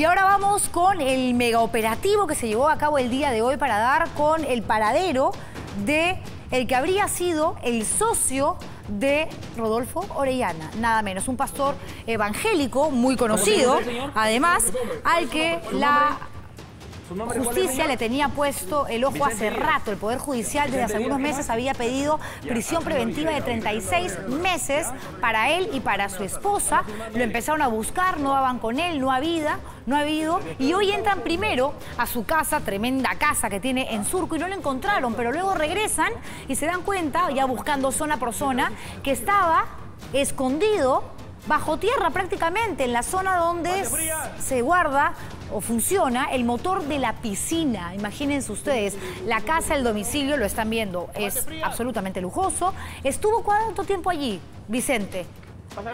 Y ahora vamos con el mega operativo que se llevó a cabo el día de hoy para dar con el paradero de el que habría sido el socio de Rodolfo Orellana, nada menos, un pastor evangélico muy conocido, además, al que la Justicia le tenía puesto el ojo hace rato. El Poder Judicial desde hace algunos meses había pedido prisión preventiva de 36 meses para él y para su esposa. Lo empezaron a buscar, no daban con él, no había, no ha habido. Y hoy entran primero a su casa, tremenda casa que tiene en Surco, y no lo encontraron, pero luego regresan y se dan cuenta, ya buscando zona por zona, que estaba escondido bajo tierra prácticamente, en la zona donde se guarda o funciona el motor de la piscina. Imagínense ustedes, la casa, el domicilio, lo están viendo, es absolutamente lujoso. ¿Estuvo cuánto tiempo allí, Vicente?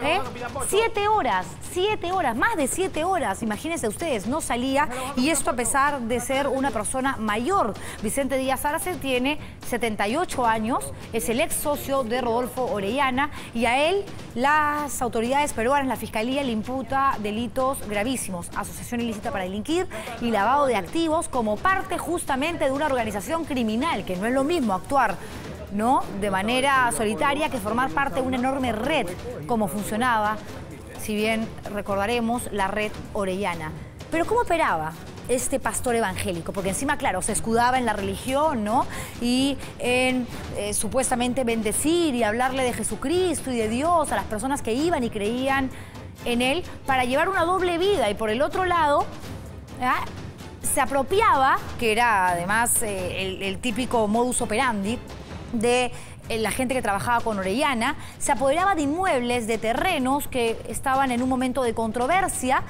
¿Eh? Siete horas, siete horas, más de siete horas, imagínense ustedes, no salía y esto a pesar de ser una persona mayor. Vicente Díaz Arce tiene 78 años, es el ex socio de Rodolfo Orellana y a él las autoridades peruanas, la Fiscalía le imputa delitos gravísimos, asociación ilícita para delinquir y lavado de activos como parte justamente de una organización criminal, que no es lo mismo actuar ¿no? de manera solitaria que formar parte de una enorme red, como funcionaba, si bien recordaremos, la red orellana. Pero ¿cómo operaba? este pastor evangélico, porque encima, claro, se escudaba en la religión, ¿no? Y en eh, supuestamente bendecir y hablarle de Jesucristo y de Dios a las personas que iban y creían en él para llevar una doble vida. Y por el otro lado, ¿ah? se apropiaba, que era además eh, el típico modus operandi, de eh, la gente que trabajaba con Orellana, se apoderaba de inmuebles, de terrenos que estaban en un momento de controversia,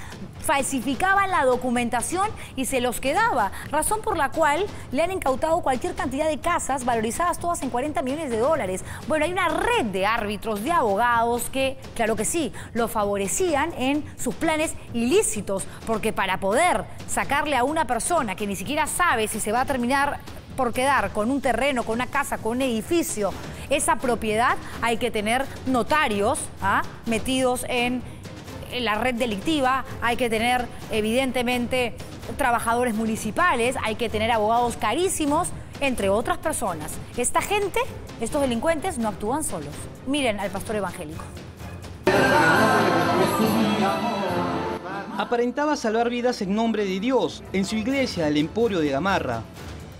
falsificaban la documentación y se los quedaba, razón por la cual le han incautado cualquier cantidad de casas valorizadas todas en 40 millones de dólares. Bueno, hay una red de árbitros, de abogados que, claro que sí, lo favorecían en sus planes ilícitos, porque para poder sacarle a una persona que ni siquiera sabe si se va a terminar por quedar con un terreno, con una casa, con un edificio, esa propiedad, hay que tener notarios ¿ah? metidos en, la red delictiva, hay que tener evidentemente trabajadores municipales, hay que tener abogados carísimos, entre otras personas. Esta gente, estos delincuentes, no actúan solos. Miren al pastor evangélico. Aparentaba salvar vidas en nombre de Dios en su iglesia, el Emporio de Gamarra.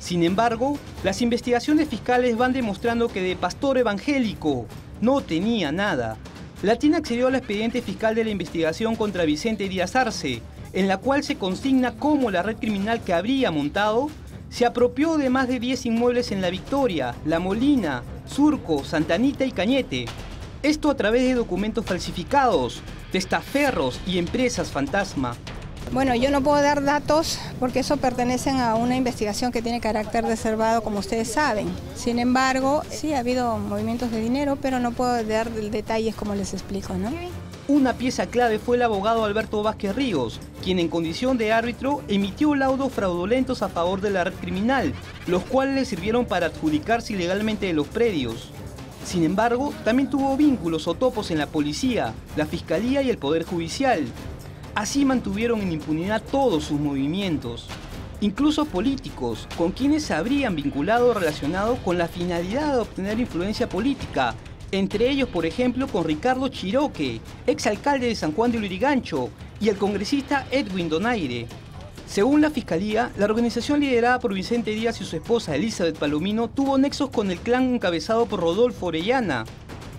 Sin embargo, las investigaciones fiscales van demostrando que de pastor evangélico no tenía nada. Latina accedió al expediente fiscal de la investigación contra Vicente Díaz Arce, en la cual se consigna cómo la red criminal que habría montado se apropió de más de 10 inmuebles en La Victoria, La Molina, Surco, Santanita y Cañete. Esto a través de documentos falsificados, testaferros y empresas fantasma. Bueno, yo no puedo dar datos porque eso pertenecen a una investigación que tiene carácter reservado, como ustedes saben. Sin embargo, sí ha habido movimientos de dinero, pero no puedo dar detalles como les explico, ¿no? Una pieza clave fue el abogado Alberto Vázquez Ríos, quien en condición de árbitro emitió laudos fraudulentos a favor de la red criminal, los cuales le sirvieron para adjudicarse ilegalmente de los predios. Sin embargo, también tuvo vínculos o topos en la policía, la fiscalía y el poder judicial, Así mantuvieron en impunidad todos sus movimientos, incluso políticos, con quienes se habrían vinculado o relacionado con la finalidad de obtener influencia política, entre ellos, por ejemplo, con Ricardo Chiroque, exalcalde de San Juan de Lurigancho, y el congresista Edwin Donaire. Según la Fiscalía, la organización liderada por Vicente Díaz y su esposa Elizabeth Palomino tuvo nexos con el clan encabezado por Rodolfo Orellana,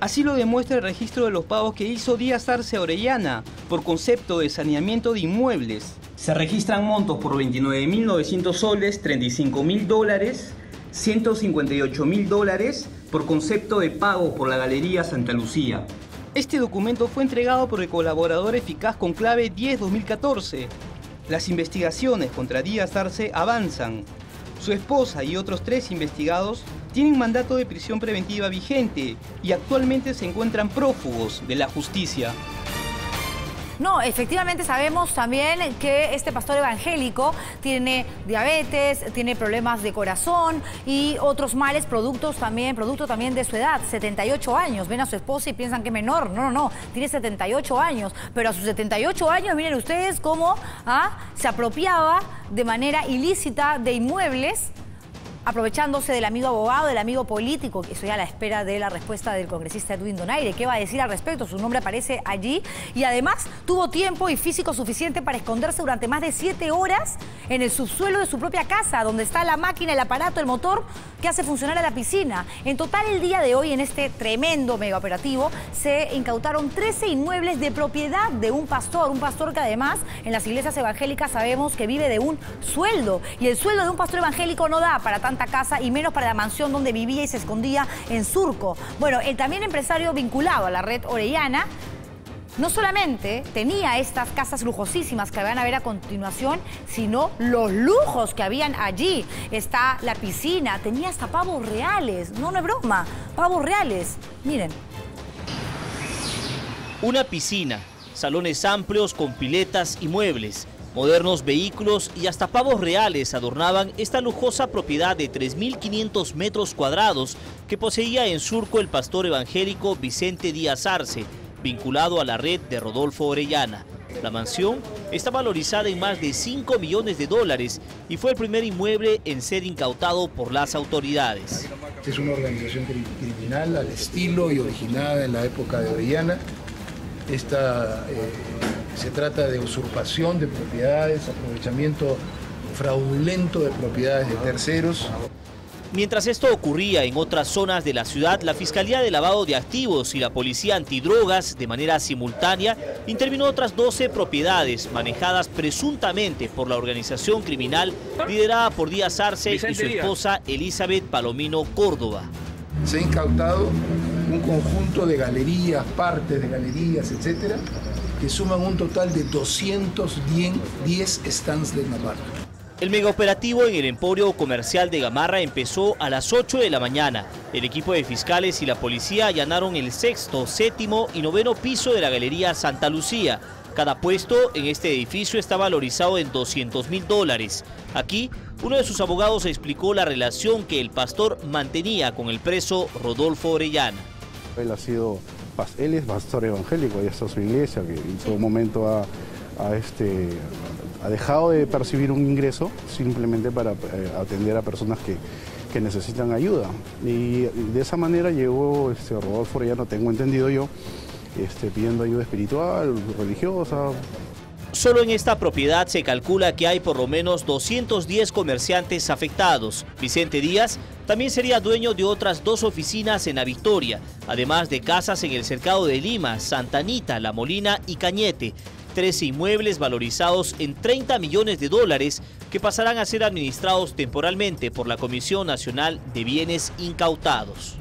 Así lo demuestra el registro de los pagos que hizo Díaz Arce Orellana por concepto de saneamiento de inmuebles. Se registran montos por 29.900 soles, 35.000 dólares, 158.000 dólares por concepto de pago por la Galería Santa Lucía. Este documento fue entregado por el colaborador eficaz con clave 10-2014. Las investigaciones contra Díaz Arce avanzan. Su esposa y otros tres investigados tienen mandato de prisión preventiva vigente y actualmente se encuentran prófugos de la justicia. No, efectivamente sabemos también que este pastor evangélico tiene diabetes, tiene problemas de corazón y otros males, productos también, producto también de su edad, 78 años. Ven a su esposa y piensan que es menor. No, no, no, tiene 78 años. Pero a sus 78 años, miren ustedes cómo ¿ah? se apropiaba de manera ilícita de inmuebles aprovechándose del amigo abogado, del amigo político, que estoy a la espera de la respuesta del congresista Edwin Donaire. ¿Qué va a decir al respecto? Su nombre aparece allí y además tuvo tiempo y físico suficiente para esconderse durante más de siete horas en el subsuelo de su propia casa, donde está la máquina, el aparato, el motor que hace funcionar a la piscina. En total, el día de hoy, en este tremendo mega operativo, se incautaron 13 inmuebles de propiedad de un pastor, un pastor que además en las iglesias evangélicas sabemos que vive de un sueldo y el sueldo de un pastor evangélico no da para tanto casa y menos para la mansión donde vivía y se escondía en Surco. Bueno, el también empresario vinculado a la red Orellana no solamente tenía estas casas lujosísimas que van a ver a continuación, sino los lujos que habían allí. Está la piscina, tenía hasta pavos reales, no, no es broma, pavos reales. Miren. Una piscina, salones amplios con piletas y muebles, Modernos vehículos y hasta pavos reales adornaban esta lujosa propiedad de 3.500 metros cuadrados que poseía en Surco el pastor evangélico Vicente Díaz Arce, vinculado a la red de Rodolfo Orellana. La mansión está valorizada en más de 5 millones de dólares y fue el primer inmueble en ser incautado por las autoridades. Es una organización criminal al estilo y originada en la época de Orellana. Esta eh, se trata de usurpación de propiedades, aprovechamiento fraudulento de propiedades de terceros. Mientras esto ocurría en otras zonas de la ciudad, la Fiscalía de Lavado de Activos y la Policía Antidrogas, de manera simultánea, intervino otras 12 propiedades manejadas presuntamente por la organización criminal liderada por Díaz Arce y su esposa Elizabeth Palomino Córdoba. Se ha incautado un conjunto de galerías, partes de galerías, etcétera, que suman un total de 210 stands de Navarra. El megaoperativo en el emporio comercial de Gamarra empezó a las 8 de la mañana. El equipo de fiscales y la policía allanaron el sexto, séptimo y noveno piso de la Galería Santa Lucía. Cada puesto en este edificio está valorizado en 200 mil dólares. Aquí, uno de sus abogados explicó la relación que el pastor mantenía con el preso Rodolfo Orellana. Él ha sido él es pastor evangélico, y está su iglesia, que en todo momento ha, este, ha dejado de percibir un ingreso simplemente para eh, atender a personas que, necesitan ayuda. Y de esa manera llegó este, Rodolfo no tengo entendido yo, este, pidiendo ayuda espiritual, religiosa, Solo en esta propiedad se calcula que hay por lo menos 210 comerciantes afectados. Vicente Díaz también sería dueño de otras dos oficinas en la Victoria, además de casas en el cercado de Lima, Santa Anita, La Molina y Cañete. Tres inmuebles valorizados en 30 millones de dólares que pasarán a ser administrados temporalmente por la Comisión Nacional de Bienes Incautados.